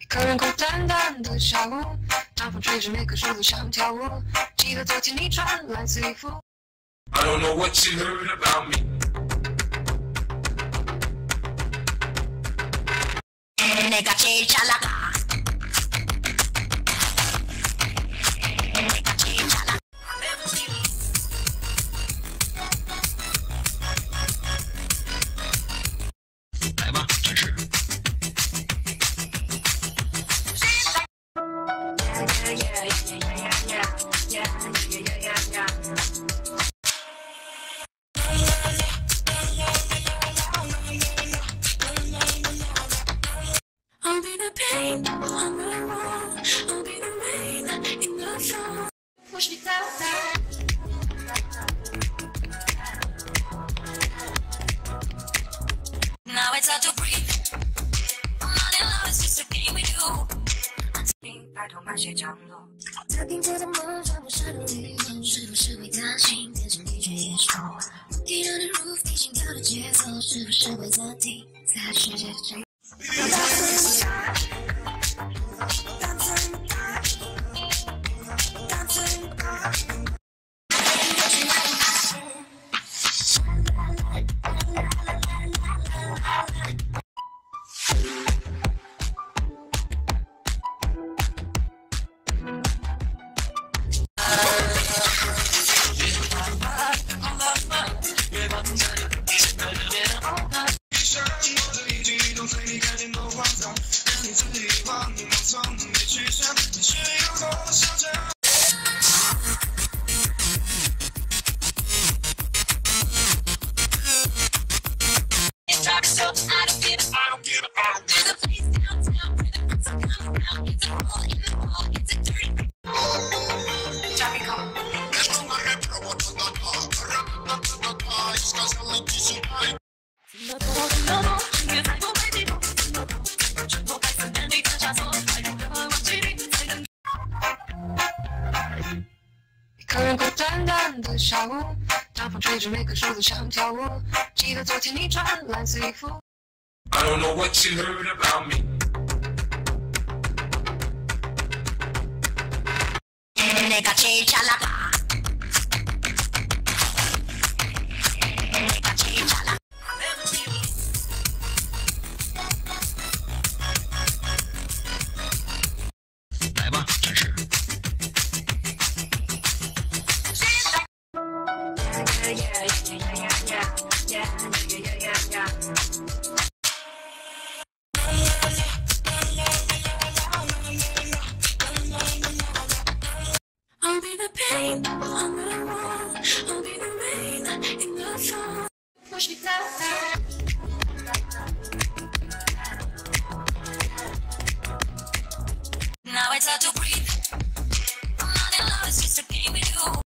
一个人孤单单的下午，大风吹着每棵树都想跳舞。记得昨天你穿蓝色衣服。 I don't know what you heard about me. 내가 제일 잘 나가. 내가 pain on the wall. I'll be the rain in the fall. Push me down, down. Now it's hard to breathe. I'm not in love, it's just a game we do. I'm taking back on my. Talking to the moon, I'm shadowy. I'm shadow, should we dashing? There's a DJ show. Looking on the roof, teaching how to jazz. Should we, should we, that thing? That I 的下午，大风吹着每棵树都想跳舞。记得昨天你穿蓝色衣服。 I don't know what you heard about me. 내가 제일 잘 나가. 내가 pain on the wall. I'll be the rain in the fall. Push me down.